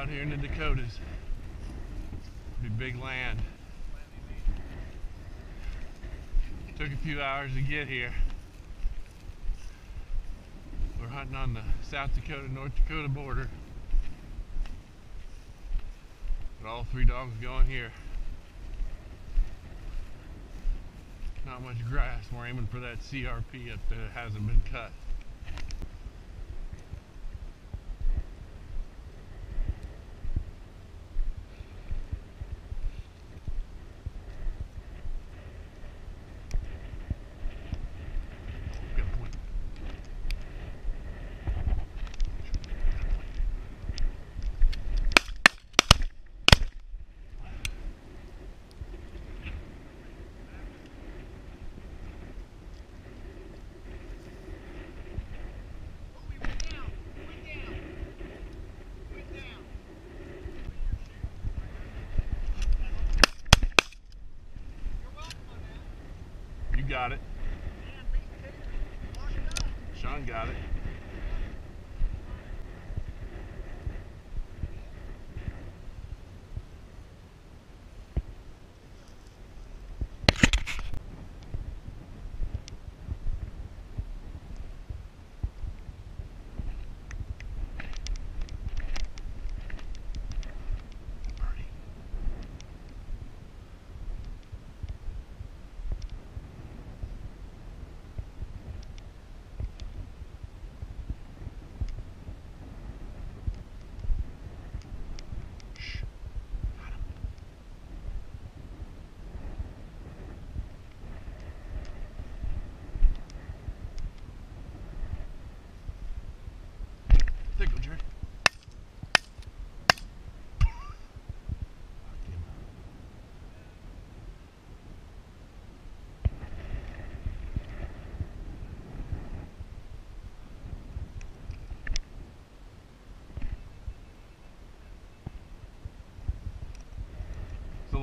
out here in the Dakotas. Pretty big land. Took a few hours to get here. We're hunting on the South Dakota North Dakota border. But all three dogs going here. Not much grass. We're aiming for that CRP up that hasn't been cut. Got a point. You got it. Sean got it.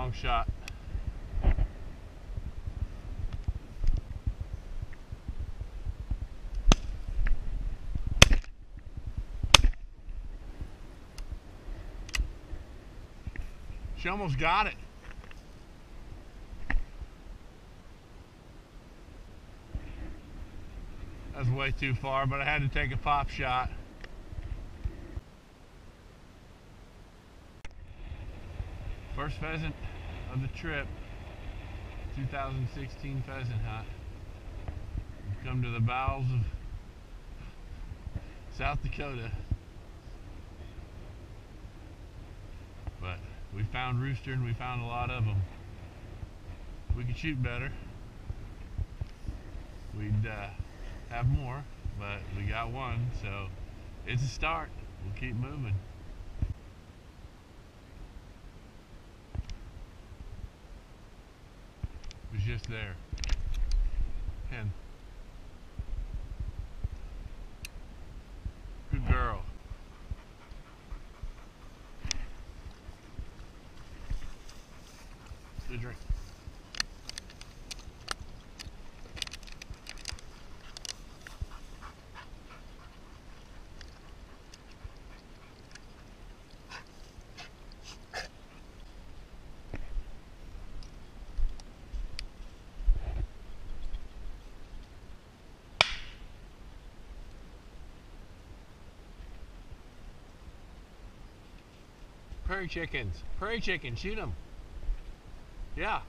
Long shot. She almost got it. That's way too far, but I had to take a pop shot. First pheasant of the trip, 2016 pheasant hunt. We've come to the bowels of South Dakota. But we found rooster and we found a lot of them. We could shoot better. We'd uh, have more, but we got one, so it's a start. We'll keep moving. It was just there. Hen. Good girl. Get a drink. Prairie chickens. Prairie chickens. Shoot them. Yeah.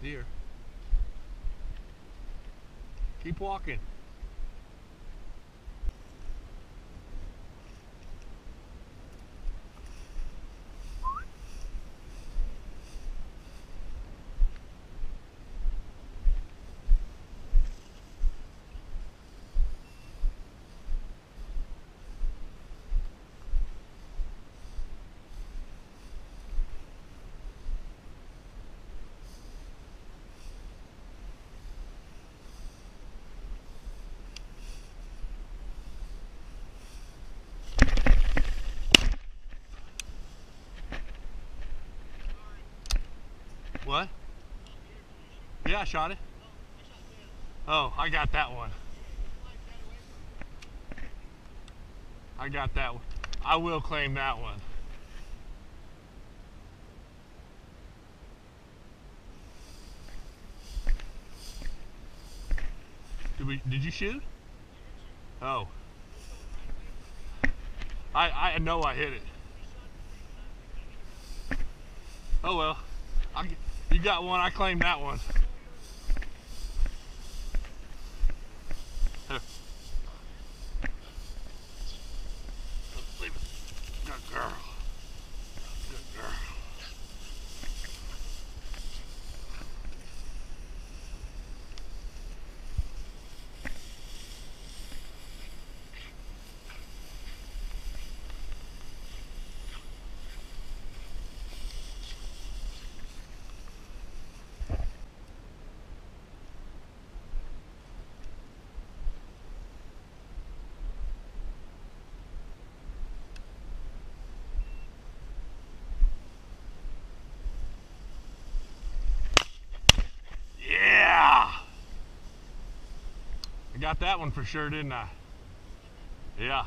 Deer. Keep walking. What? Yeah, I shot it. Oh, I got that one. I got that one. I will claim that one. Did we? Did you shoot? Oh. I I know I hit it. Oh well. Got one. I claim that one. Here. Leave it. Good girl. Good girl. Yeah! I got that one for sure, didn't I? Yeah.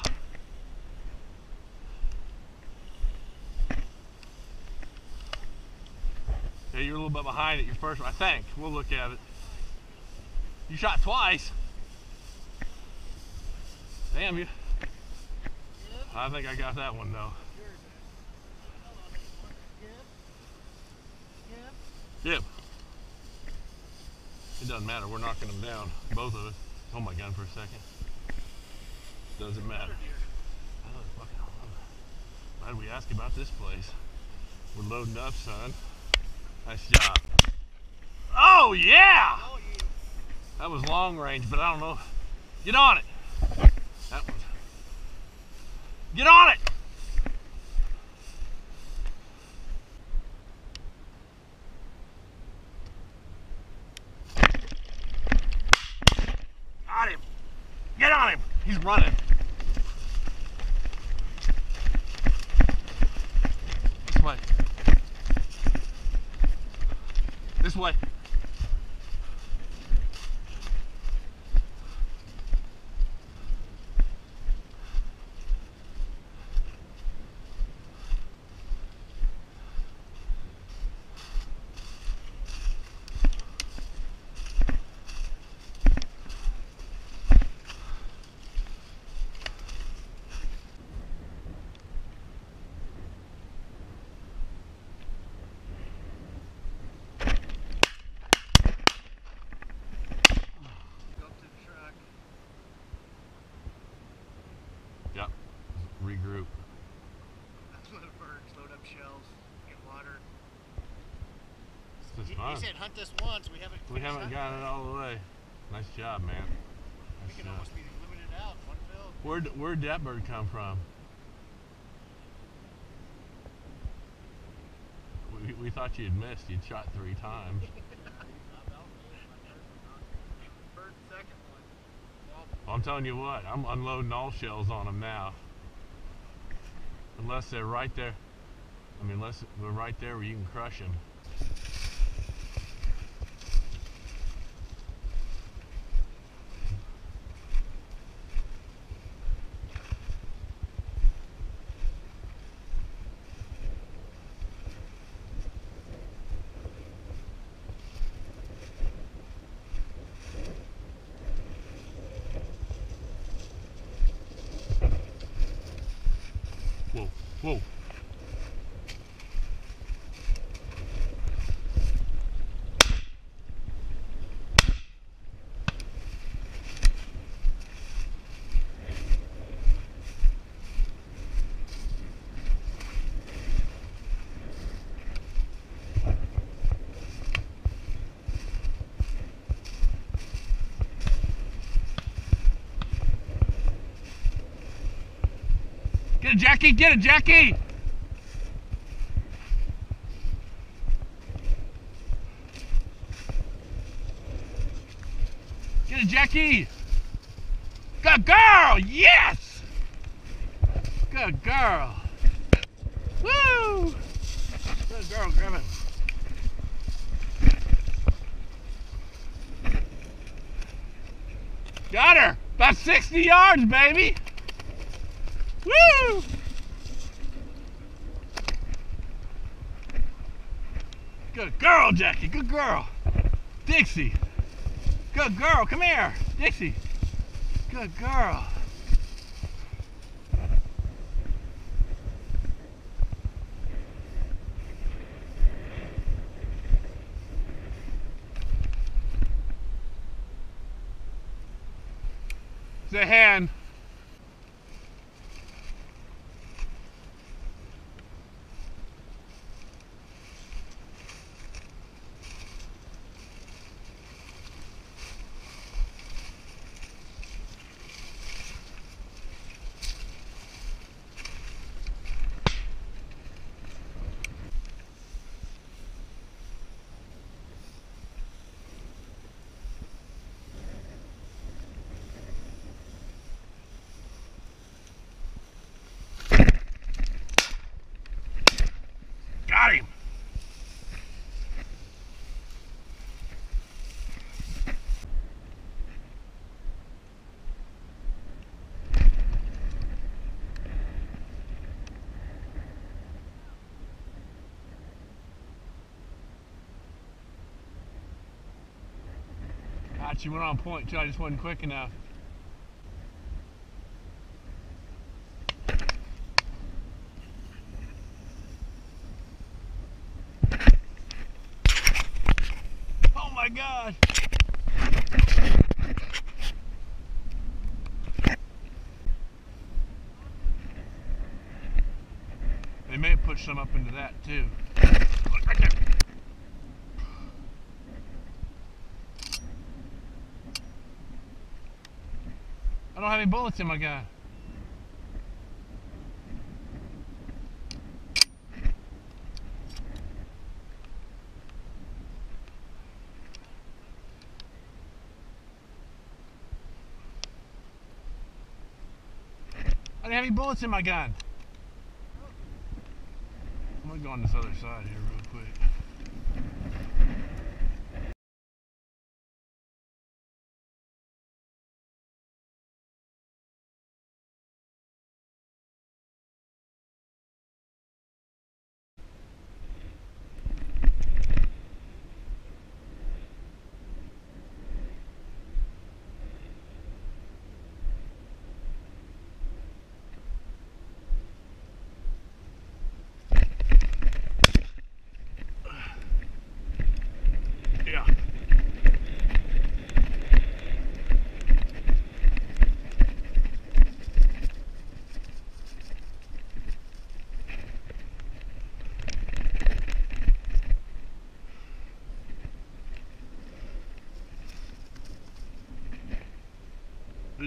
Yeah, you're a little bit behind it your first one, I think. We'll look at it. You shot twice. Damn you. I think I got that one though. Yep. It doesn't matter. We're knocking them down. Both of us. Hold my gun for a second. Doesn't matter. Oh, fucking did we ask about this place? We're loading up, son. Nice job. Oh, yeah! That was long range, but I don't know. Get on it. Get on it! Got him. Get on him. He's running. This way. This way. Go up to the truck. Yep. Regroup. That's when it burns. Load up shells. Get water. He, he said hunt this once. We haven't. We haven't gotten it all the way. Nice job, man. We Nice can job. almost be limited out. One fill. Where'd, where'd that bird come from? We, we thought you'd missed. You'd shot three times. Bird second one. Well, I'm telling you what, I'm unloading all shells on them now. Unless they're right there. I mean, unless they're right there where you can crush them. Whoa, it, Jackie! Get it, Jackie! Get it, Jackie! Good girl! Yes! Good girl! Woo! Good girl, Griffin. Got her! About 60 yards, baby! Woo! Good girl, Jackie. Good girl. Dixie. Good girl. Come here. Dixie. Good girl. Say hand. Got him. She went on point too. I just wasn't quick enough. Oh my God! They may have put some up into that too. Look right there. I don't have any bullets in my gun. I didn't have any bullets in my gun. I'm gonna go on this other side here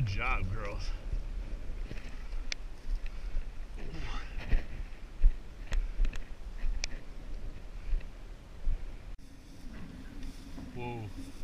job, girls. Whoa.